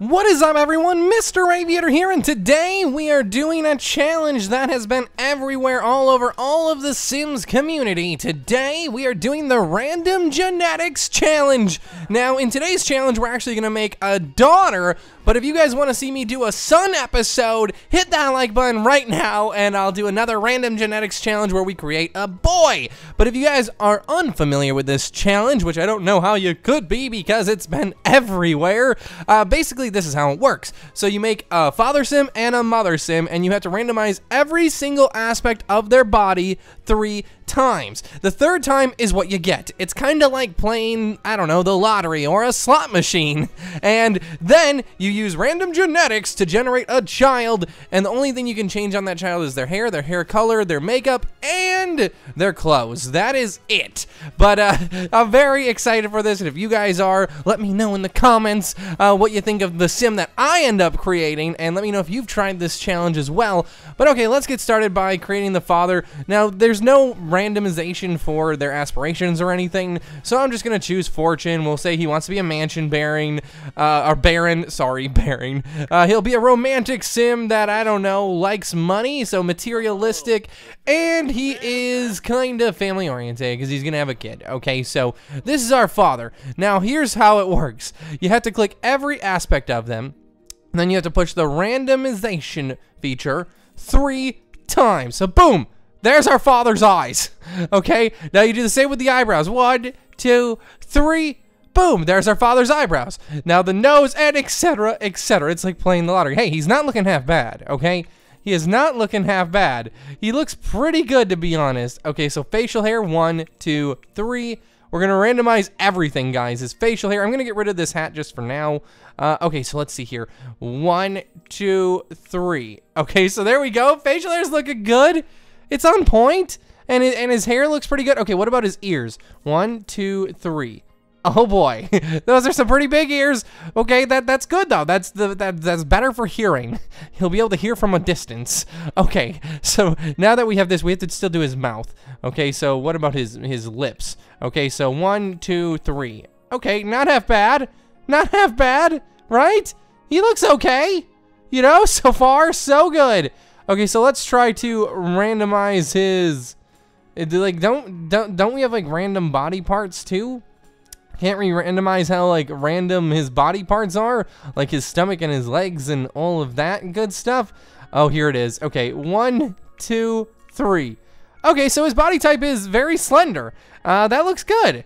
What is up everyone, Mr. Aviator here, and today we are doing a challenge that has been everywhere all over all of the Sims community. Today we are doing the Random Genetics Challenge. Now in today's challenge we're actually going to make a daughter, but if you guys want to see me do a son episode, hit that like button right now and I'll do another Random Genetics Challenge where we create a boy. But if you guys are unfamiliar with this challenge, which I don't know how you could be because it's been everywhere, uh, basically this is how it works. So you make a father sim and a mother sim, and you have to randomize every single aspect of their body three times. The third time is what you get. It's kind of like playing, I don't know, the lottery or a slot machine. And then you use random genetics to generate a child, and the only thing you can change on that child is their hair, their hair color, their makeup, and their clothes. That is it. But uh, I'm very excited for this, and if you guys are, let me know in the comments uh, what you think of the sim that I end up creating, and let me know if you've tried this challenge as well. But okay, let's get started by creating the father. Now, there's no randomization for their aspirations or anything, so I'm just gonna choose fortune. We'll say he wants to be a mansion bearing, uh, or baron, sorry, bearing. Uh, he'll be a romantic sim that, I don't know, likes money, so materialistic, and he is kind of family oriented because he's gonna have a kid. Okay, so this is our father. Now, here's how it works. You have to click every aspect of them, then you have to push the randomization feature three times. So boom, there's our father's eyes. Okay, now you do the same with the eyebrows. One, two, three. Boom, there's our father's eyebrows. Now the nose and etc. etc. It's like playing the lottery. Hey, he's not looking half bad, okay? He is not looking half bad. He looks pretty good to be honest. Okay, so facial hair, one, two, three. We're gonna randomize everything, guys. His facial hair. I'm gonna get rid of this hat just for now. Uh, okay, so let's see here. One, two, three. Okay, so there we go. Facial hair is looking good. It's on point, and it, and his hair looks pretty good. Okay, what about his ears? One, two, three. Oh boy, those are some pretty big ears. Okay, that that's good though. That's the that that's better for hearing. He'll be able to hear from a distance. Okay, so now that we have this, we have to still do his mouth. Okay, so what about his his lips? Okay, so one, two, three. Okay, not half bad. Not half bad, right? He looks okay. You know, so far so good. Okay, so let's try to randomize his. Like, don't don't don't we have like random body parts too? Can't we randomize how like random his body parts are? Like his stomach and his legs and all of that good stuff? Oh, here it is. Okay, one, two, three. Okay, so his body type is very slender. Uh, that looks good.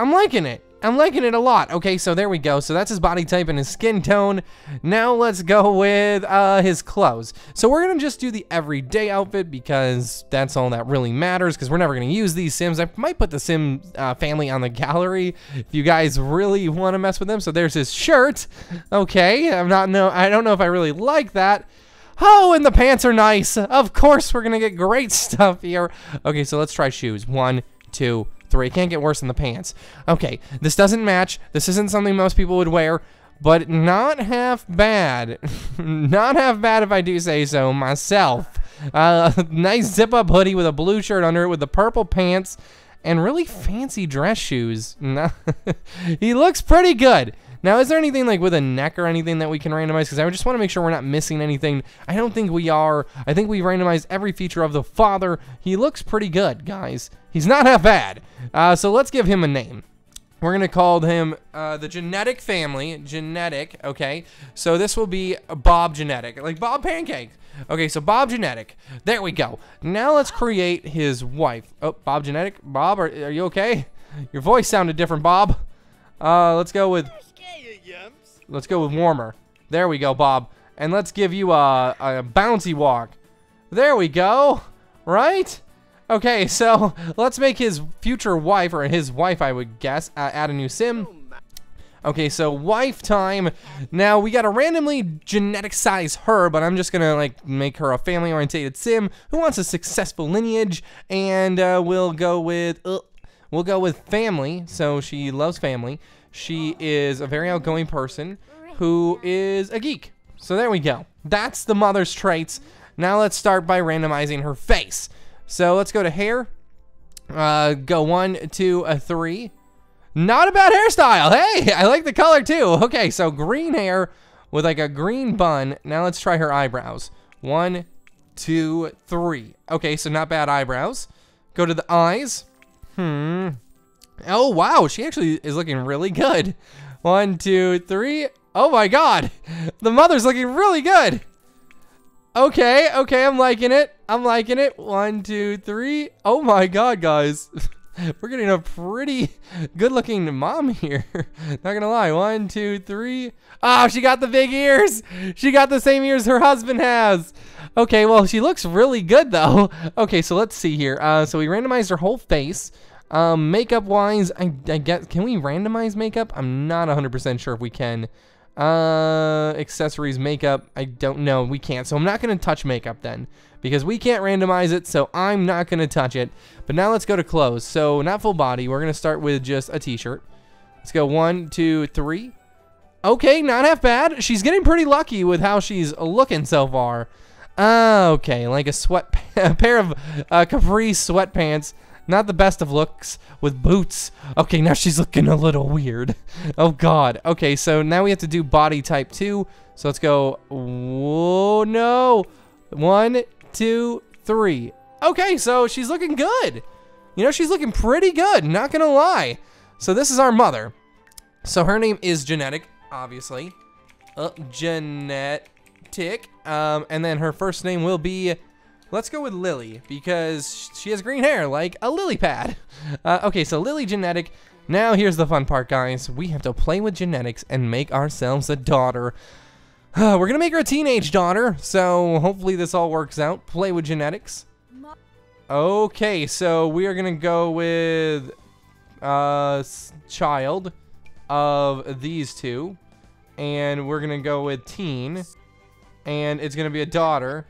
I'm liking it. I'm liking it a lot. Okay, so there we go. So that's his body type and his skin tone. Now let's go with uh, his clothes. So we're to just do the everyday outfit because that's all that really matters because we're never to use these Sims. I might put the Sim uh, family on the gallery if you guys really want to mess with them. So there's his shirt. Okay, I'm not no I don't know if I really like that. Oh, and the pants are nice. Of course, we're to get great stuff here. Okay, so let's try shoes. One, two, three. It can't get worse than the pants. Okay, this doesn't match. This isn't something most people would wear, but not half bad. not half bad if I do say so myself. Uh, nice zip-up hoodie with a blue shirt under it with the purple pants and really fancy dress shoes. he looks pretty good. Now, is there anything like with a neck or anything that we can randomize? Because I just want to make sure we're not missing anything. I don't think we are. I think we randomized every feature of the father. He looks pretty good, guys. He's not half bad. Uh, so let's give him a name. We're going to call him uh, the genetic family. Genetic, okay? So this will be Bob Genetic, like Bob Pancake. Okay, so Bob Genetic. There we go. Now let's create his wife. Oh, Bob Genetic. Bob, are, are you okay? Your voice sounded different, Bob. Uh, let's go with Let's go with warmer. There we go, Bob. And let's give you a, a bouncy walk. There we go. Right? Okay, so let's make his future wife, or his wife, I would guess, uh, add a new sim. Okay, so wife time. Now, we gotta randomly genetic size her, but I'm just gonna, like, make her a family-orientated sim who wants a successful lineage, and uh, we'll go with, uh, we'll go with family, so she loves family. She is a very outgoing person who is a geek. So there we go. That's the mother's traits. Now let's start by randomizing her face. So let's go to hair. Uh, go one, two, a three. Not a bad hairstyle. Hey, I like the color too. Okay, so green hair. with like a green bun. Now let's try her eyebrows. One, two, three. Okay, so not bad eyebrows. Go to the eyes. Hmm. Oh, wow. She actually is looking really good. One, two, three. Oh my god. The mother's looking really good. Okay, okay, I'm liking it. I'm liking it. One, two, three. Oh my god, guys. We're getting a pretty good looking mom here. Not gonna lie. One, two, three. Oh, she got the big ears. She got the same ears her husband has. Okay, well, she looks really good though. Okay, so let's see here. Uh, so we randomized her whole face. Um, makeup wise, I, I guess, can we randomize makeup? I'm not 100% sure if we can. Uh, accessories, makeup, I don't know. We can't. So I'm not going to touch makeup then because we can't randomize it. So I'm not going to touch it. But now let's go to clothes. So not full body. We're going to start with just a t-shirt. Let's go one, two, three. Okay, not half bad. She's getting pretty lucky with how she's looking so far. Uh, okay, like a sweat, a pair of uh, Capri sweatpants not the best of looks with boots. Okay, now she's looking a little weird. Oh god. Okay, so now we have to do body type 2. So let's go. Whoa, no. One, two, three. Okay, so she's looking good. You know, she's looking pretty good, not gonna lie. So this is our mother. So her name is Genetic, obviously. Uh, Genetic. Um, and then her first name will be Let's go with Lily because she has green hair like a lily pad. Uh, okay, so Lily genetic. Now here's the fun part, guys. We have to play with genetics and make ourselves a daughter. Uh, we're gonna make her a teenage daughter, so hopefully this all works out. Play with genetics. Okay, so we are gonna go with uh, child of these two, and we're gonna go with teen, and it's gonna be a daughter.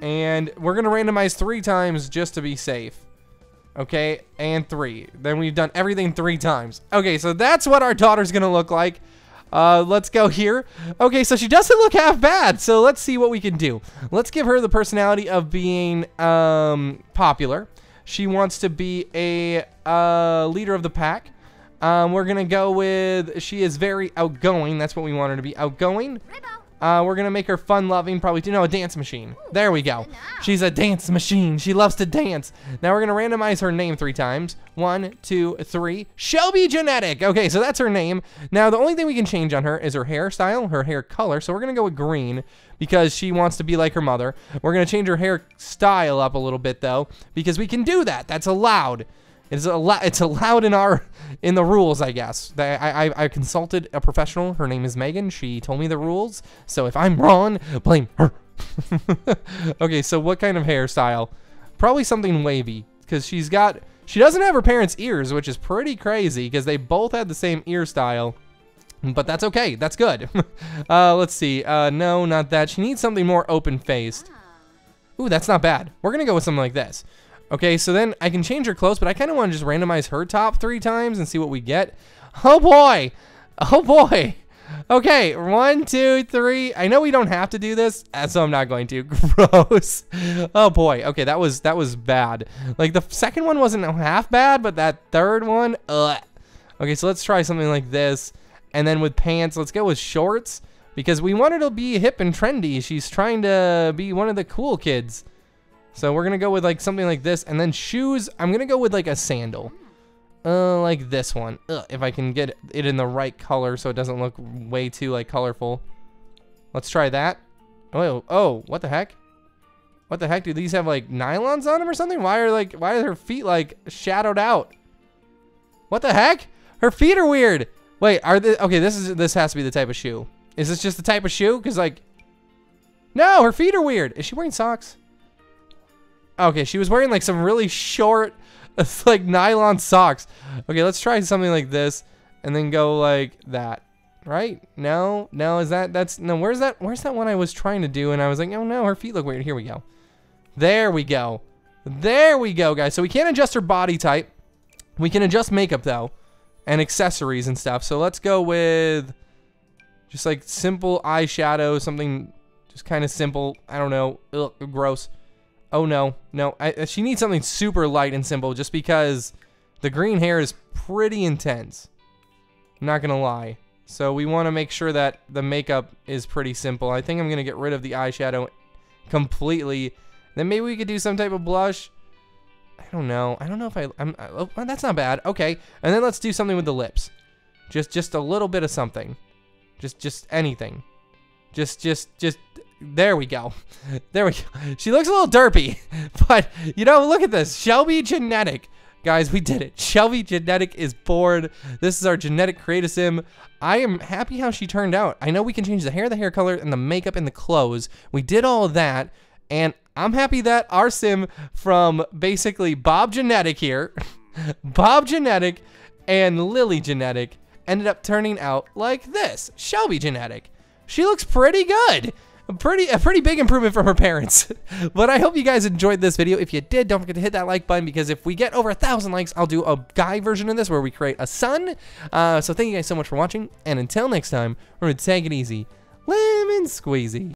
And we're going to randomize three times just to be safe. Okay, and three. Then we've done everything three times. Okay, so that's what our daughter's going to look like. Uh, let's go here. Okay, so she doesn't look half bad. So let's see what we can do. Let's give her the personality of being um, popular. She wants to be a uh, leader of the pack. Um, we're going to go with, she is very outgoing. That's what we want her to be. Outgoing. Uh, we're gonna make her fun-loving, probably, you know, a dance machine. There we go. She's a dance machine. She loves to dance. Now we're gonna randomize her name three times. One, two, three. Shelby Genetic. Okay, so that's her name. Now the only thing we can change on her is her hairstyle, her hair color. So we're gonna go with green because she wants to be like her mother. We're gonna change her hair style up a little bit though because we can do that. That's allowed. It's allowed. It's allowed in our in the rules, I guess. I, I I consulted a professional. Her name is Megan. She told me the rules. So if I'm wrong, blame her. okay, so what kind of hairstyle? Probably something wavy because she's got. She doesn't have her parents' ears, which is pretty crazy because they both had the same ear style. But that's okay. That's good. uh, let's see. Uh, no, not that. She needs something more open-faced. Ooh, that's not bad. We're going to go with something like this. Okay, so then I can change her clothes, but I kind of want to just randomize her top three times and see what we get. Oh boy! Oh boy! Okay, one, two, three. I know we don't have to do this, uh, so I'm not going to. Gross. Oh boy. Okay, that was that was bad. Like the second one wasn't half bad, but that third one, ugh. Okay, so let's try something like this. And then with pants, let's go with shorts because we want her to be hip and trendy. She's trying to be one of the cool kids. So we're to go with like something like this. And then shoes, I'm to go with like a sandal. Uh, like this one. Ugh, if I can get it in the right color so it doesn't look way too like colorful. Let's try that. Oh, oh, what the heck? What the heck? Do these have like nylons on them or something? Why are like, why are her feet like shadowed out? What the heck? Her feet are weird. Wait, are they, okay, this is, this has to be the type of shoe. Is this just the type of shoe? Cause like, no, her feet are weird. Is she wearing socks? Okay, she was wearing like some really short, like nylon socks. Okay, let's try something like this and then go like that. Right? No, no, is that, that's, no, where's that, where's that one I was trying to do? And I was like, oh no, her feet look weird. Here we go. There we go. There we go, guys. So we can't adjust her body type. We can adjust makeup though and accessories and stuff. So let's go with just like simple eyeshadow, something just kind of simple. I don't know. Ugh, gross. Oh no, no. I, uh, she needs something super light and simple just because the green hair is pretty intense. Not gonna lie. So we want to make sure that the makeup is pretty simple. I think I'm going to get rid of the eyeshadow completely. Then maybe we could do some type of blush. I don't know. I don't know if I, I'm, I, oh, that's not bad. Okay. And then let's do something with the lips. Just, just a little bit of something. Just, just anything. Just, just, just, there we go. There we go. She looks a little derpy, but you know, look at this. Shelby Genetic. Guys, we did it. Shelby Genetic is born. This is our genetic creative sim. I am happy how she turned out. I know we can change the hair, the hair color, and the makeup and the clothes. We did all of that, and I'm happy that our sim from basically Bob Genetic here, Bob Genetic and Lily Genetic ended up turning out like this. Shelby Genetic. She looks pretty good a pretty a pretty big improvement from her parents. but I hope you guys enjoyed this video. If you did, don't forget to hit that like button because if we get over a thousand likes, I'll do a guy version of this where we create a son. Uh, so thank you guys so much for watching, and until next time, remember to take it easy, lemon squeezy.